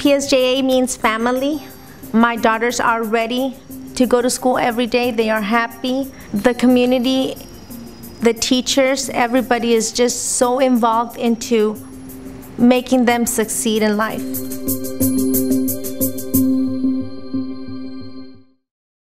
PSJA means family. My daughters are ready to go to school every day. They are happy. The community, the teachers, everybody is just so involved into making them succeed in life.